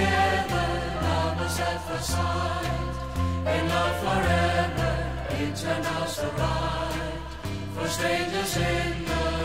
together, love us at first sight, In love forever, each and us aright, for strangers in the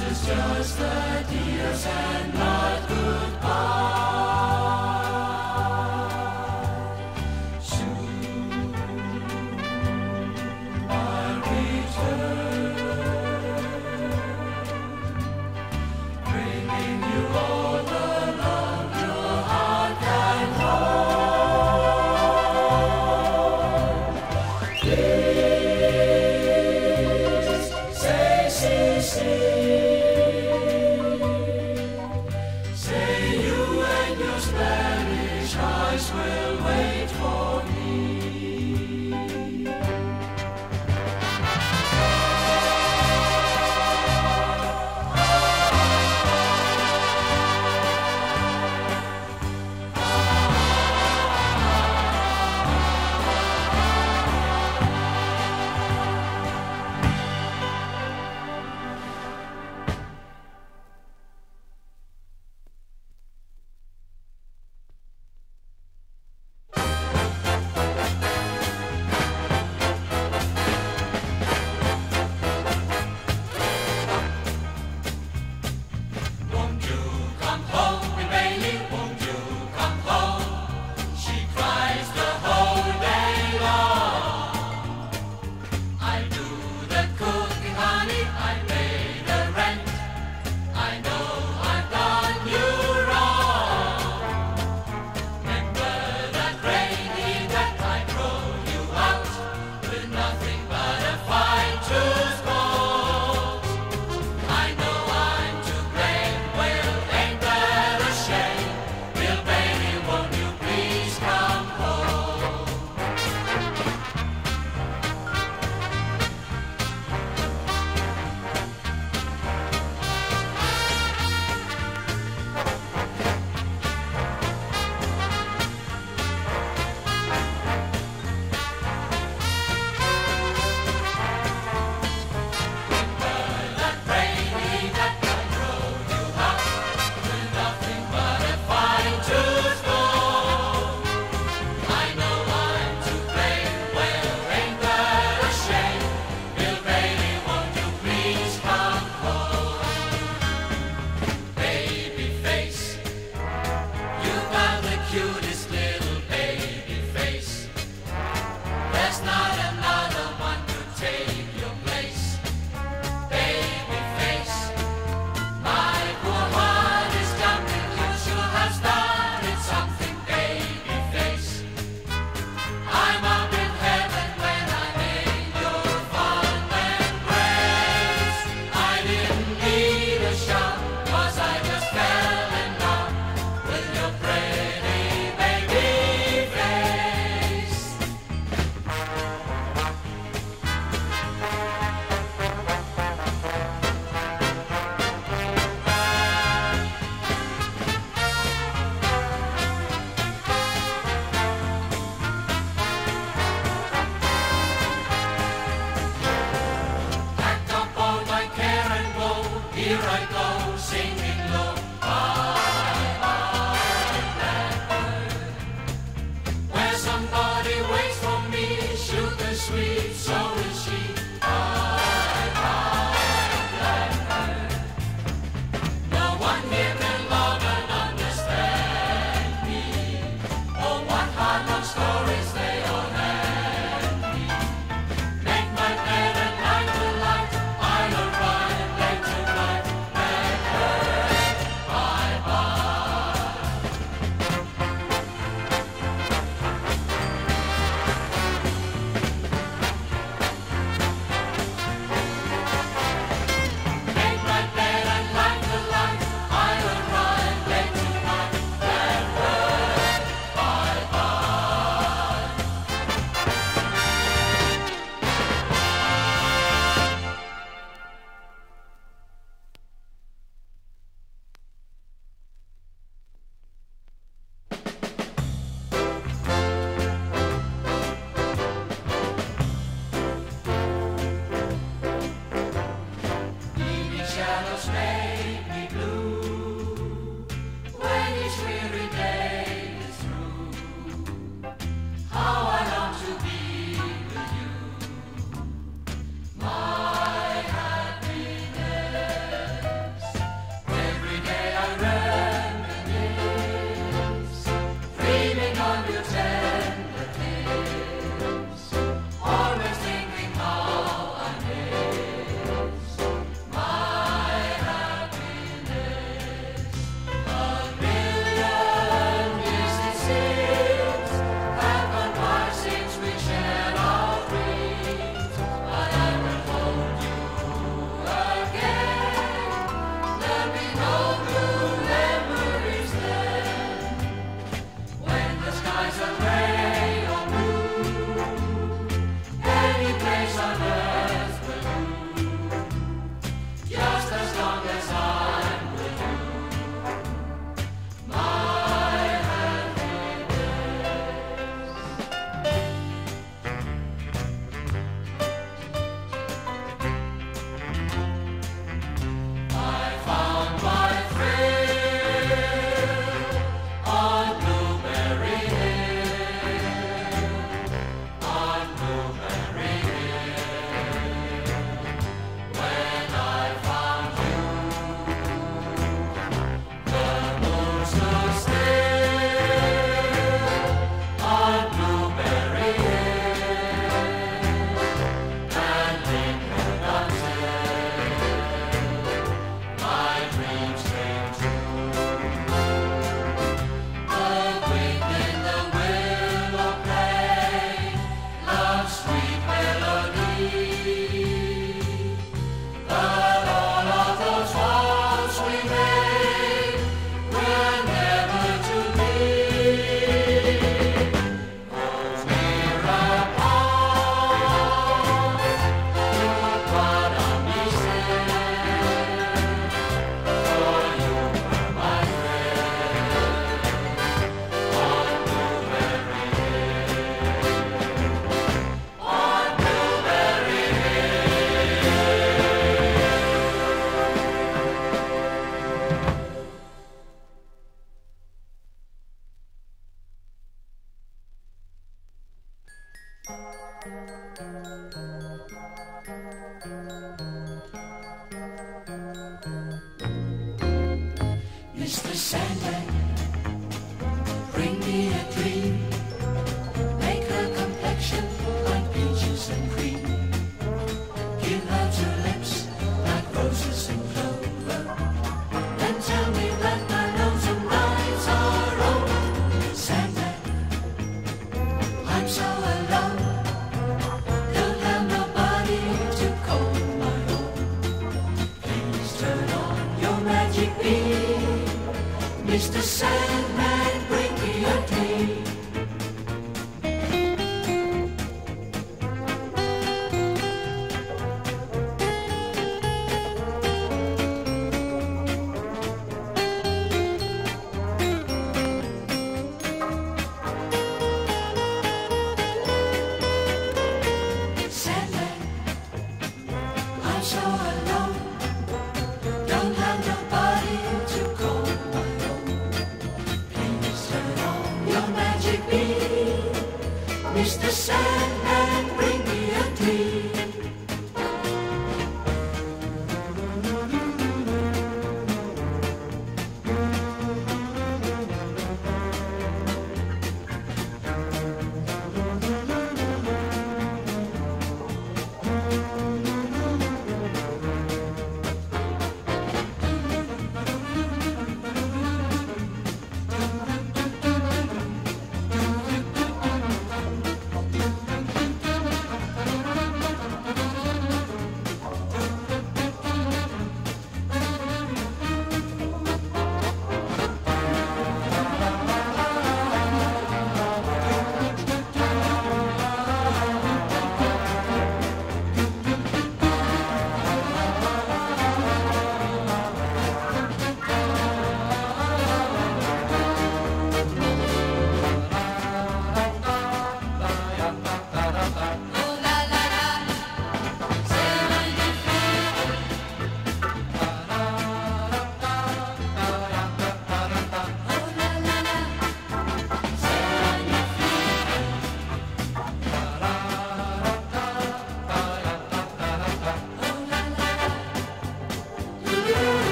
is just the deals and love.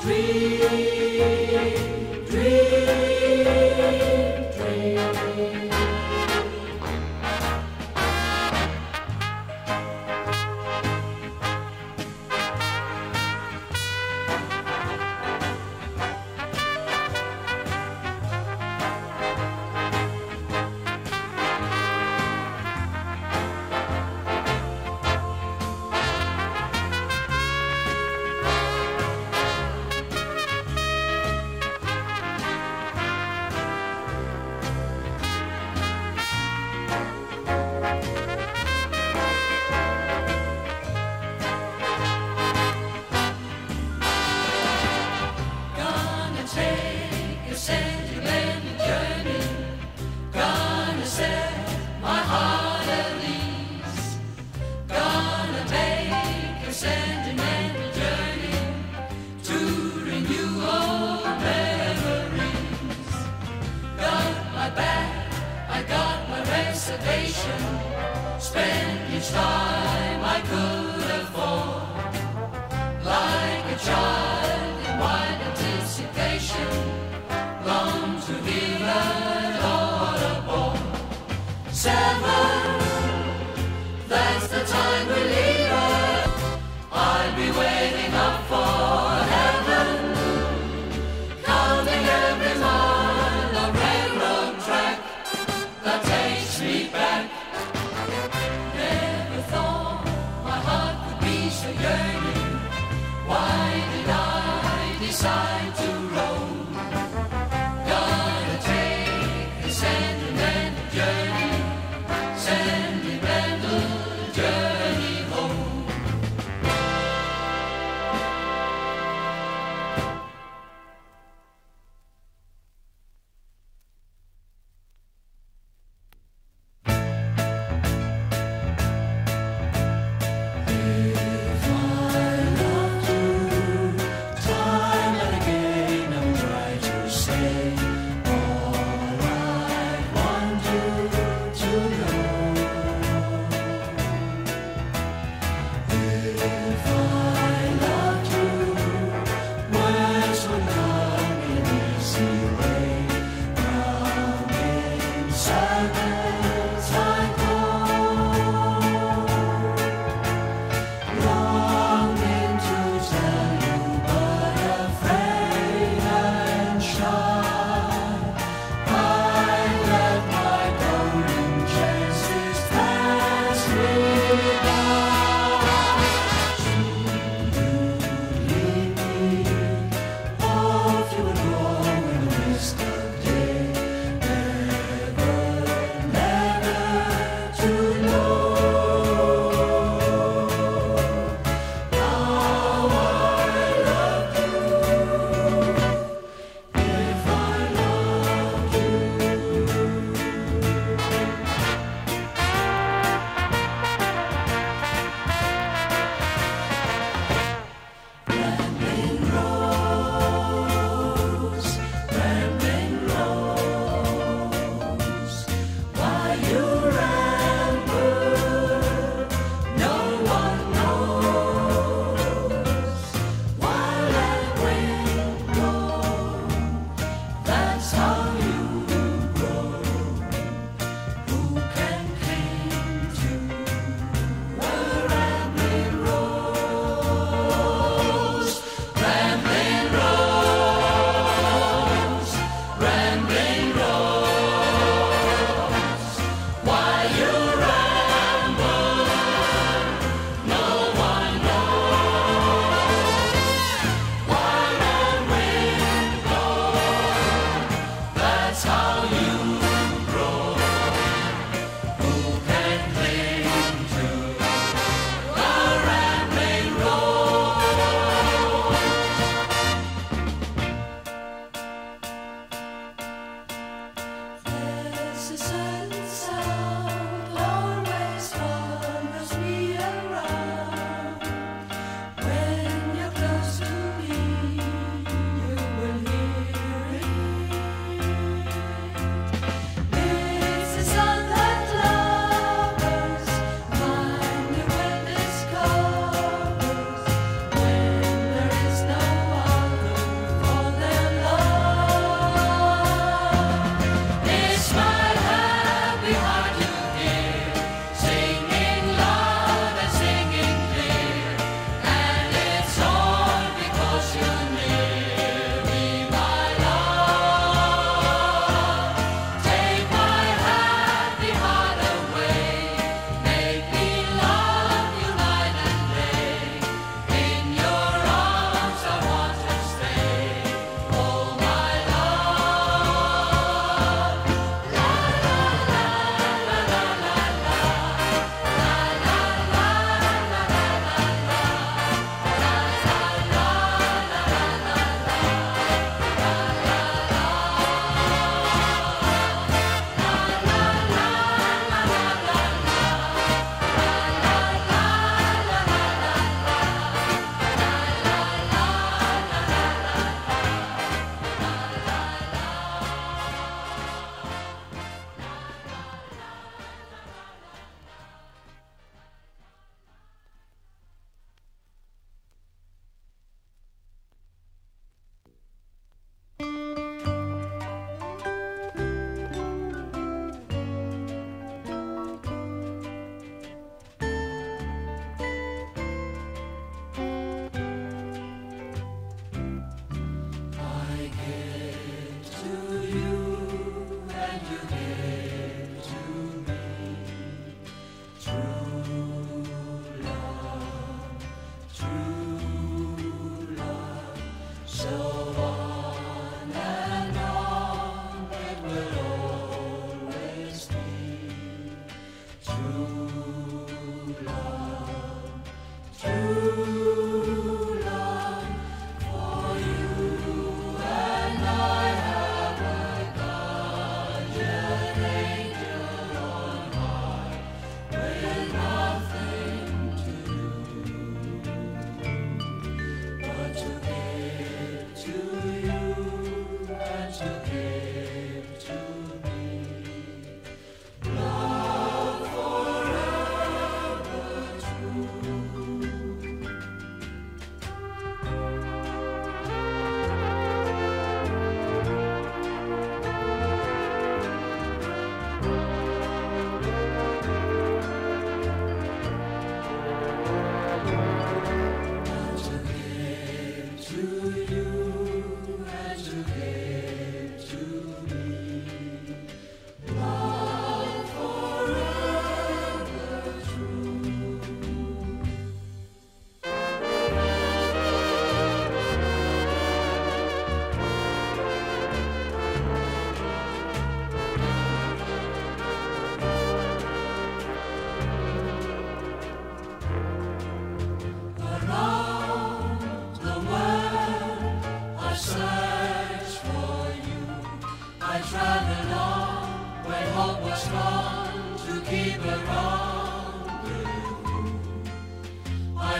dream. Each time I could.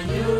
You.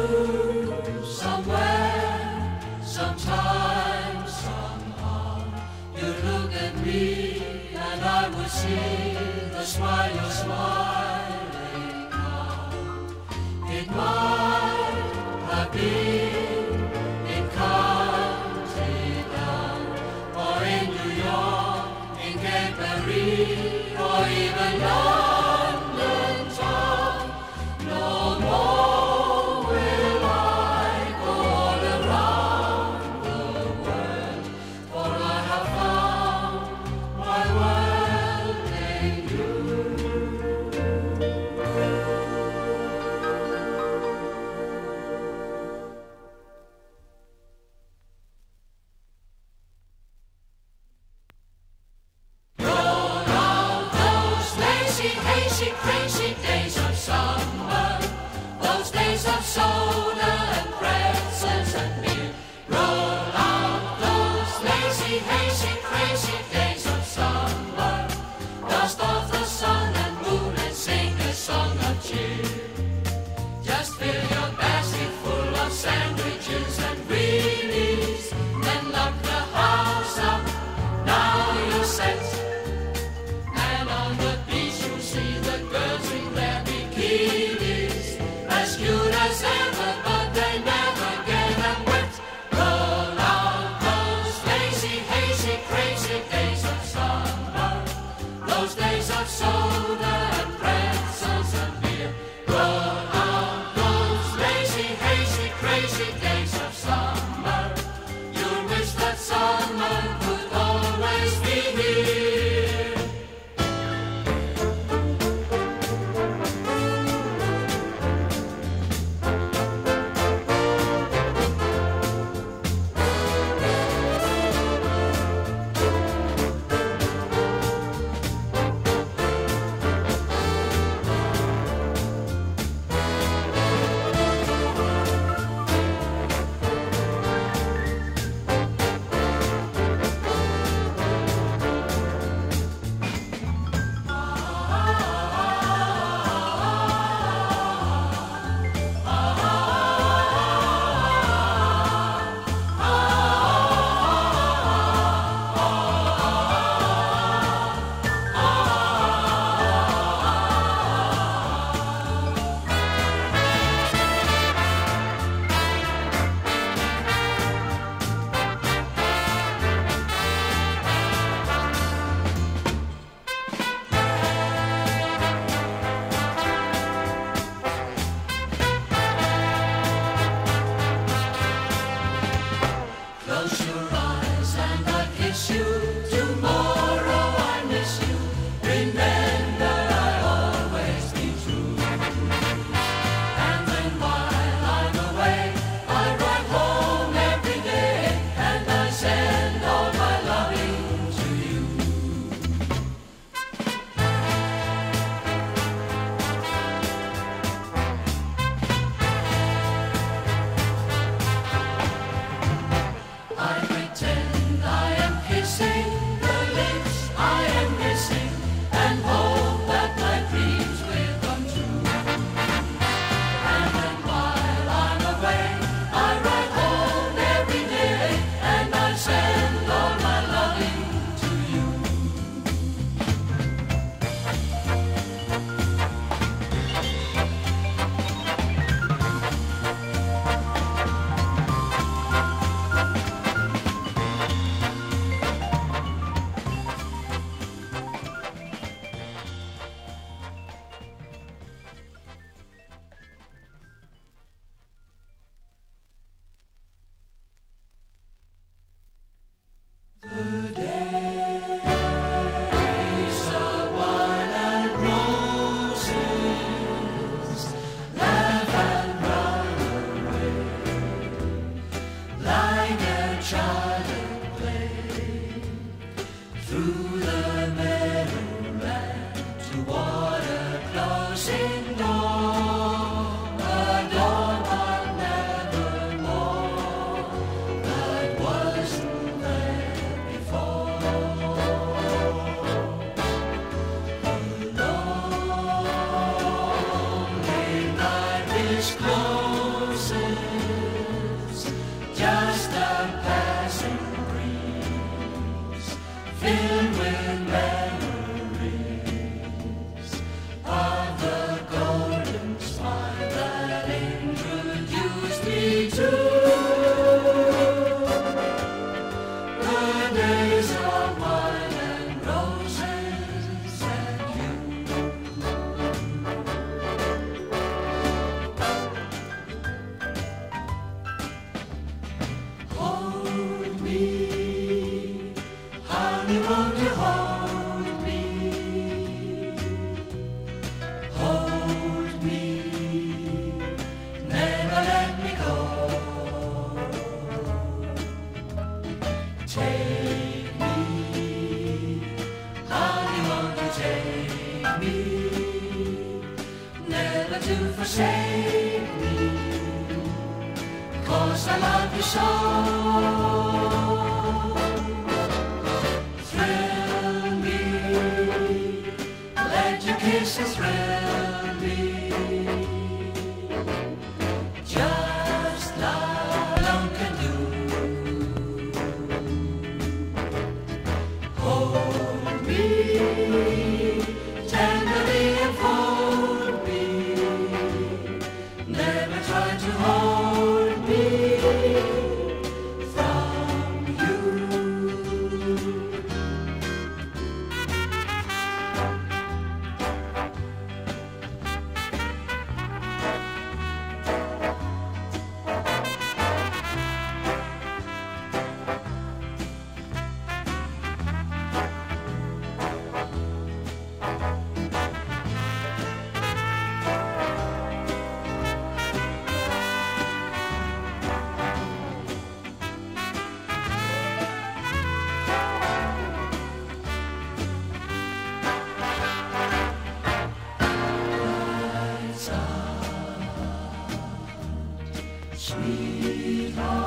because I love you so. Thrill me, let your kisses thrill. Sweetheart.